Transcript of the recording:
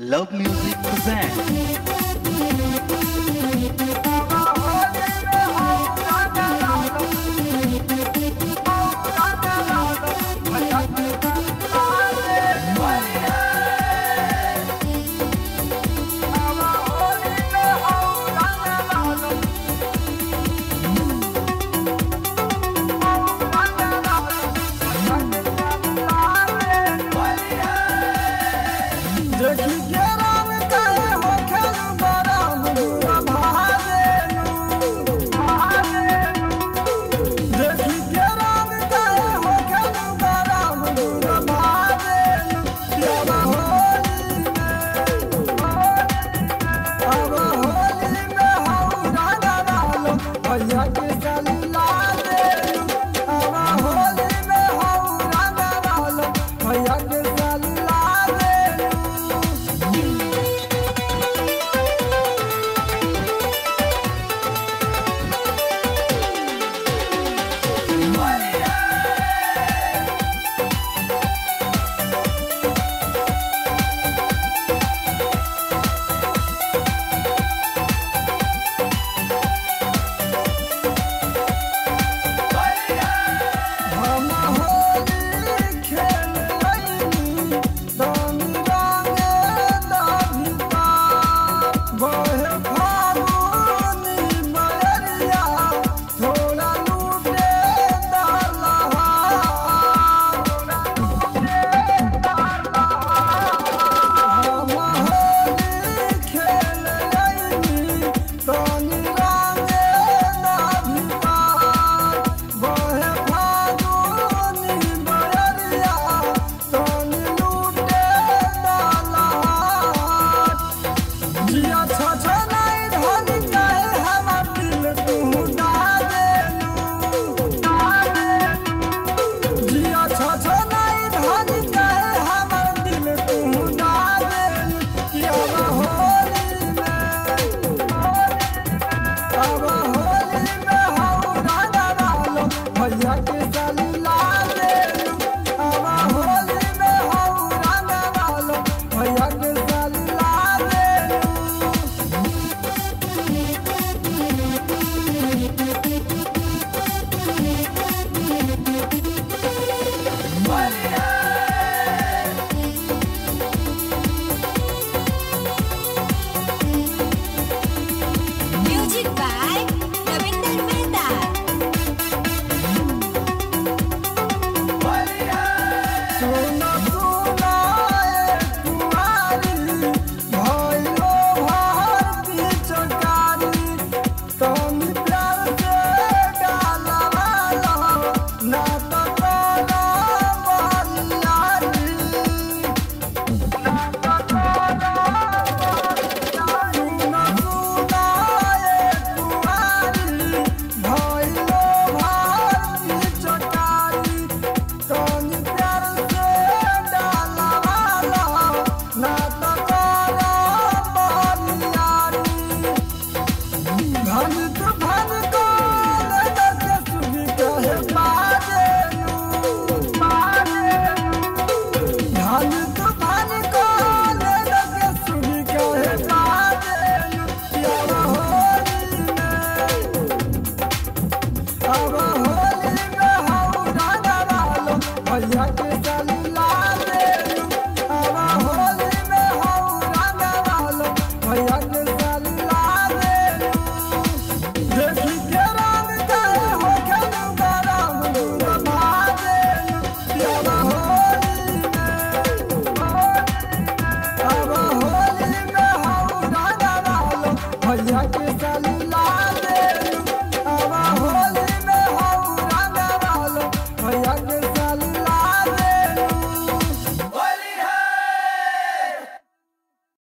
Love Music presents भैया के